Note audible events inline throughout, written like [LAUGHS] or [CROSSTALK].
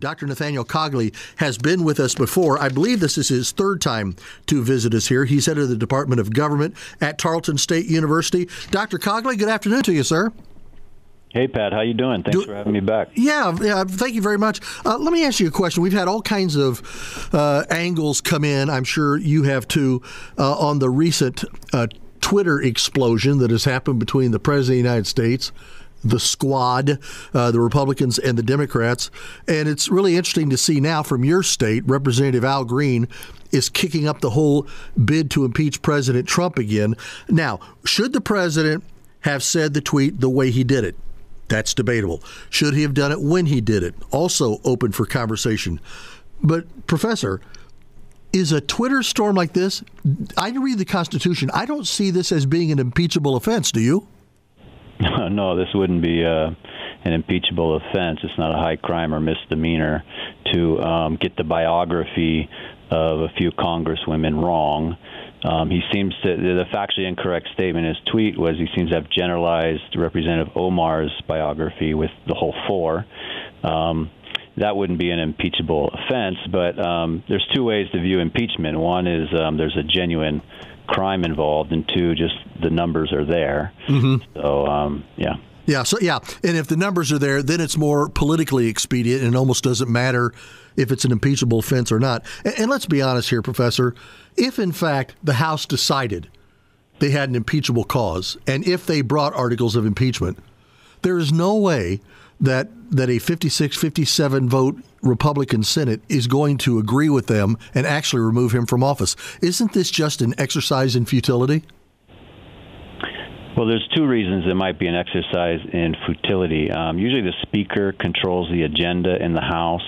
Dr. Nathaniel Cogley has been with us before. I believe this is his third time to visit us here. He's head of the Department of Government at Tarleton State University. Dr. Cogley, good afternoon to you, sir. Hey Pat, how you doing? Thanks Do, for having me back. Yeah, yeah. Thank you very much. Uh, let me ask you a question. We've had all kinds of uh, angles come in. I'm sure you have too uh, on the recent uh, Twitter explosion that has happened between the President of the United States the squad, uh, the Republicans and the Democrats. And it's really interesting to see now from your state, Representative Al Green is kicking up the whole bid to impeach President Trump again. Now, should the president have said the tweet the way he did it? That's debatable. Should he have done it when he did it? Also open for conversation. But, Professor, is a Twitter storm like this? I read the Constitution. I don't see this as being an impeachable offense, do you? [LAUGHS] no, this wouldn't be uh, an impeachable offense. It's not a high crime or misdemeanor to um, get the biography of a few congresswomen wrong. Um, he seems to the factually incorrect statement in his tweet was he seems to have generalized Representative Omar's biography with the whole four. Um, that wouldn't be an impeachable offense, but um, there's two ways to view impeachment. One is um, there's a genuine crime involved, and two, just the numbers are there. Mm-hmm. So, um, yeah. Yeah, so yeah, and if the numbers are there, then it's more politically expedient, and it almost doesn't matter if it's an impeachable offense or not. And, and let's be honest here, Professor. If in fact the House decided they had an impeachable cause, and if they brought articles of impeachment, there is no way that that a 56 57 vote Republican Senate is going to agree with them and actually remove him from office. Isn't this just an exercise in futility? Well, there's two reasons it might be an exercise in futility. Um, usually, the Speaker controls the agenda in the House.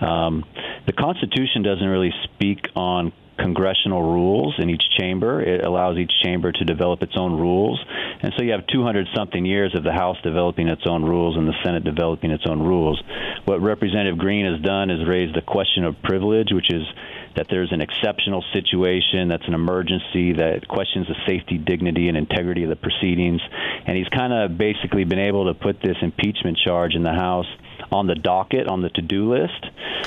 Um, the Constitution doesn't really speak on congressional rules in each chamber. It allows each chamber to develop its own rules. And so you have 200 something years of the House developing its own rules and the Senate developing its own rules. What Representative Green has done is raise the question of privilege, which is that there's an exceptional situation, that's an emergency, that questions the safety, dignity, and integrity of the proceedings. And he's kind of basically been able to put this impeachment charge in the House on the docket, on the to-do list.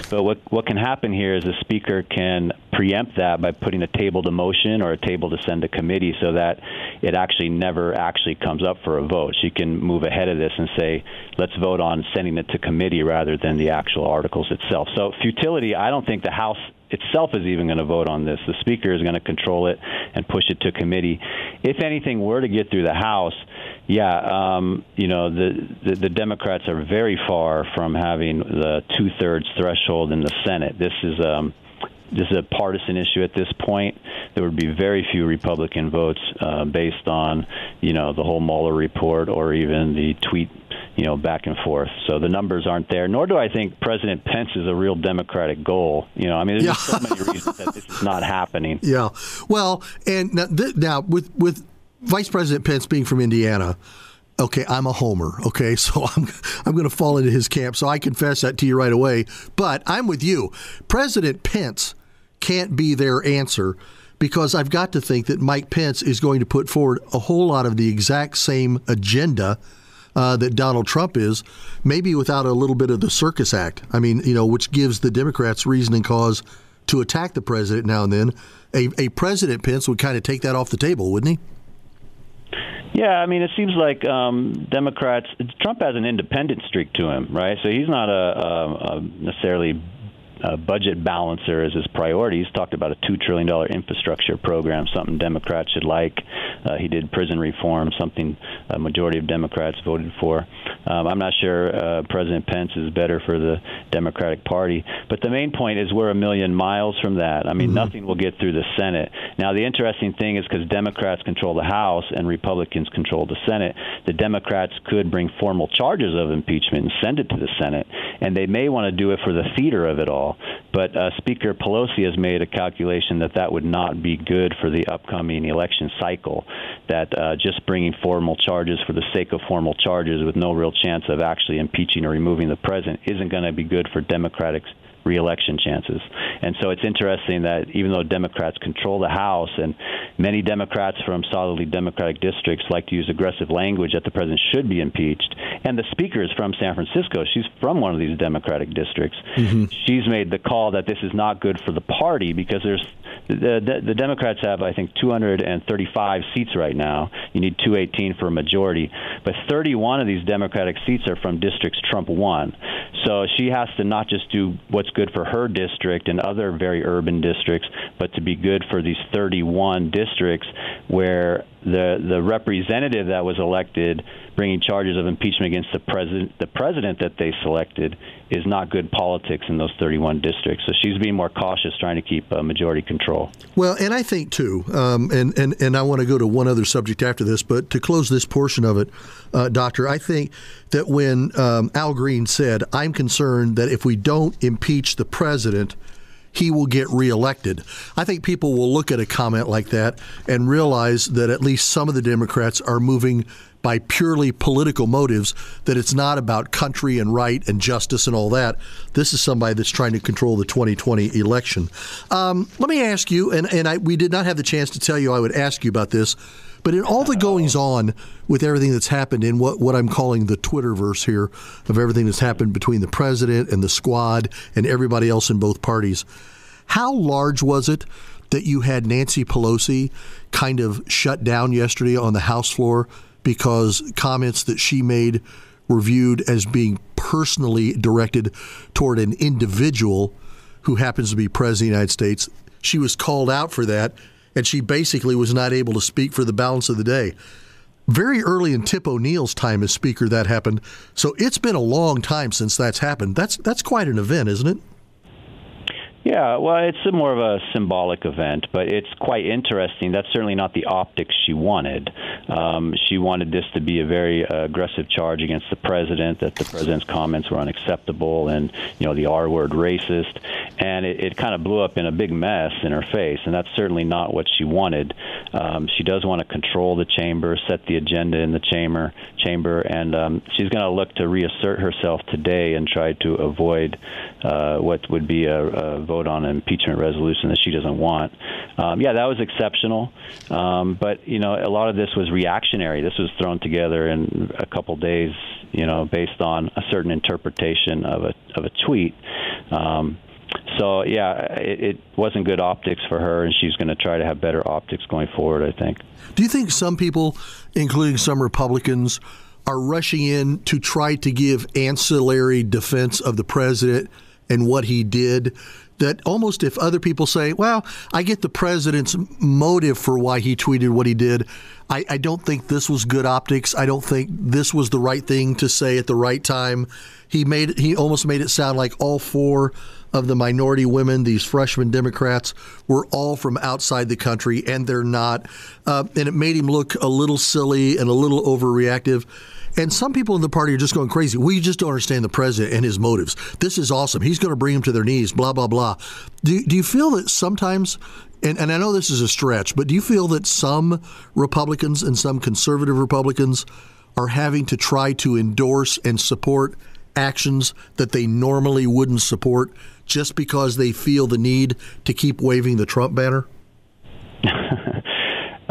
But what what can happen here is the speaker can preempt that by putting a table to motion or a table to send to committee, so that it actually never actually comes up for a vote. She can move ahead of this and say, let's vote on sending it to committee rather than the actual articles itself. So futility, I don't think the House itself is even going to vote on this. The Speaker is going to control it and push it to committee. If anything were to get through the House, yeah, um, you know, the, the, the Democrats are very far from having the two thirds threshold in the Senate. This is um, this is a partisan issue at this point. There would be very few Republican votes uh, based on, you know, the whole Mueller report or even the tweet you know, back and forth. So the numbers aren't there. Nor do I think President Pence is a real Democratic goal. You know, I mean, there's yeah. so many reasons that this is not happening. [LAUGHS] Yeah. Well, and now, th- now with with Vice President Pence being from Indiana. Okay, I'm a homer. Okay, [LAUGHS] so I'm I'm going to fall into his camp. So I confess that to you right away. But I'm with you. President Pence can't be their answer because I've got to think that Mike Pence is going to put forward a whole lot of the exact same agenda uh, that Donald Trump is, maybe without a little bit of the circus act. I mean, you know, which gives the Democrats reason and cause to attack the president now and then. A, a President Pence would kind of take that off the table, wouldn't he? Yeah, I mean, it seems like um, Democrats. Trump has an independent streak to him, right? So he's not a, a, a necessarily uh, budget balancer as his priority. He's talked about a $2 trillion infrastructure program, something Democrats should like. Uh, he did prison reform, something a majority of Democrats voted for. Um, I'm not sure uh, President Pence is better for the Democratic Party. But the main point is we're a million miles from that. I mean, mm-hmm. nothing will get through the Senate. Now, the interesting thing is because Democrats control the House and Republicans control the Senate, the Democrats could bring formal charges of impeachment and send it to the Senate. And they may want to do it for the theater of it all. But uh, Speaker Pelosi has made a calculation that that would not be good for the upcoming election cycle. That uh, just bringing formal charges for the sake of formal charges with no real chance of actually impeaching or removing the president isn't going to be good for Democratic reelection chances. And so it's interesting that even though Democrats control the House, and many Democrats from solidly Democratic districts like to use aggressive language that the president should be impeached, and the speaker is from San Francisco. She's from one of these Democratic districts. Mm-hmm. She's made the call that this is not good for the party because there's the, the, the Democrats have, I think, 235 seats right now. You need 218 for a majority, but 31 of these Democratic seats are from districts Trump won. So she has to not just do what's good for her district and other very urban districts, but to be good for these 31 districts where the the representative that was elected bringing charges of impeachment against the president the president that they selected is not good politics in those 31 districts. So she's being more cautious, trying to keep uh, majority control. Well, and I think too, um, and and and I want to go to one other subject after this, but to close this portion of it, uh, Doctor, I think that when um, Al Green said, "I'm concerned that if we don't impeach the president." He will get reelected. I think people will look at a comment like that and realize that at least some of the Democrats are moving by purely political motives, that it's not about country and right and justice and all that. This is somebody that's trying to control the 2020 election. Um, let me ask you, and, and I, we did not have the chance to tell you I would ask you about this, but in all the goings on with everything that's happened in what, what I'm calling the Twitterverse here of everything that's happened between the president and the squad and everybody else in both parties, how large was it that you had Nancy Pelosi kind of shut down yesterday on the House floor because comments that she made were viewed as being personally directed toward an individual who happens to be president of the United States? She was called out for that and she basically was not able to speak for the balance of the day. Very early in Tip O'Neill's time as Speaker, that happened. So it's been a long time since that's happened. That's that's quite an event, isn't it? Yeah, well, it's more of a symbolic event, but it's quite interesting. That's certainly not the optics she wanted. Um, she wanted this to be a very uh, aggressive charge against the president, that the president's comments were unacceptable and, you know, the R word racist. And it, it kind of blew up in a big mess in her face, and that's certainly not what she wanted. Um, she does want to control the chamber, set the agenda in the chamber, chamber and um, she's going to look to reassert herself today and try to avoid uh, what would be a, a vote on an impeachment resolution that she doesn't want. Um, yeah, that was exceptional, um, but you know, a lot of this was reactionary. This was thrown together in a couple days, you know, based on a certain interpretation of a of a tweet. Um, so yeah, it, it, wasn't good optics for her, and she's going to try to have better optics going forward. I think. Do you think some people, including some Republicans, are rushing in to try to give ancillary defense of the president and what he did that almost if other people say, well, I get the president's motive for why he tweeted what he did, I, I, don't think this was good optics. I don't think this was the right thing to say at the right time. He made he almost made it sound like all four of the minority women, these freshman Democrats, were all from outside the country, and they're not. Uh, and it made him look a little silly and a little overreactive. And some people in the party are just going crazy. We just don't understand the president and his motives. This is awesome. He's going to bring them to their knees, blah, blah, blah. Do, do you feel that sometimes, and, and I know this is a stretch, but do you feel that some Republicans and some conservative Republicans are having to try to endorse and support actions that they normally wouldn't support just because they feel the need to keep waving the Trump banner? [LAUGHS]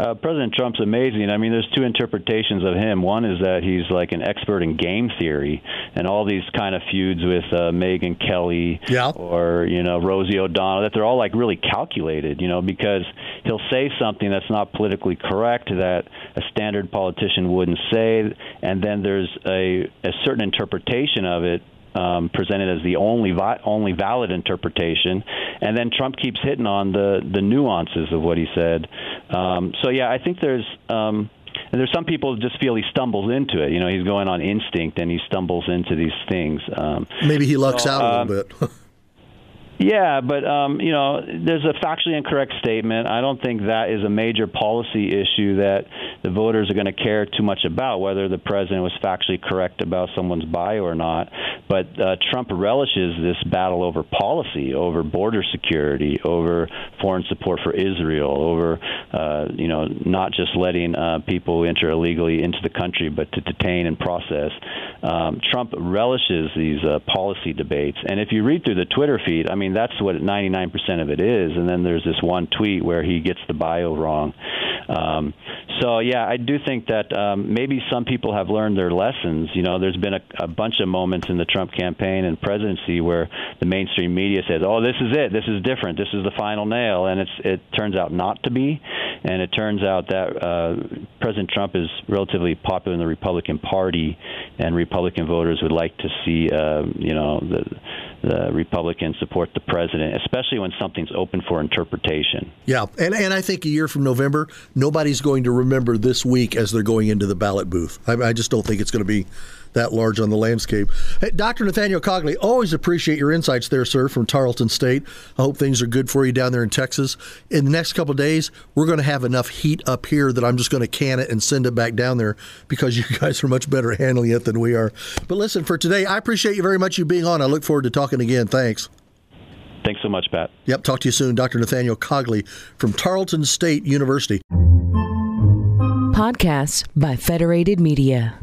Uh, President Trump's amazing. I mean, there's two interpretations of him. One is that he's like an expert in game theory, and all these kind of feuds with uh, Megyn Kelly yeah. or you know Rosie O'Donnell, that they're all like really calculated. You know, because he'll say something that's not politically correct that a standard politician wouldn't say, and then there's a, a certain interpretation of it um, presented as the only vi- only valid interpretation, and then Trump keeps hitting on the the nuances of what he said. Um, so yeah, I think there's. Um, and there's some people who just feel he stumbles into it. You know, he's going on instinct and he stumbles into these things. Um, Maybe he lucks so, out a little um, bit. [LAUGHS] Yeah, but um, you know, there's a factually incorrect statement. I don't think that is a major policy issue that the voters are going to care too much about whether the president was factually correct about someone's bio or not. But uh, Trump relishes this battle over policy, over border security, over foreign support for Israel, over uh, you know not just letting uh, people enter illegally into the country, but to detain and process. Um, Trump relishes these uh, policy debates. And if you read through the Twitter feed, I mean, that's what 99% of it is. And then there's this one tweet where he gets the bio wrong. Um, so yeah, I do think that um, maybe some people have learned their lessons. You know, there's been a, a bunch of moments in the Trump campaign and presidency where the mainstream media says, "Oh, this is it. This is different. This is the final nail," and it's it turns out not to be. And it turns out that uh, President Trump is relatively popular in the Republican Party, and Republican voters would like to see, uh, you know, the the Republicans support the president, especially when something's open for interpretation. Yeah, and, and I think a year from November, nobody's going to remember this week as they're going into the ballot booth. I, I just don't think it's going to be that large on the landscape. Hey, Dr. Nathaniel Cogley, always appreciate your insights there, sir, from Tarleton State. I hope things are good for you down there in Texas. In the next couple days, we're going to have enough heat up here that I'm just going to can it and send it back down there because [LAUGHS] you guys are much better handling it than we are. But listen, for today, I appreciate you very much you being on. I look forward to talking again. Thanks. Thanks so much, Pat. Yep, talk to you soon. Dr. Nathaniel Cogley from Tarleton State University. Podcasts by Federated Media.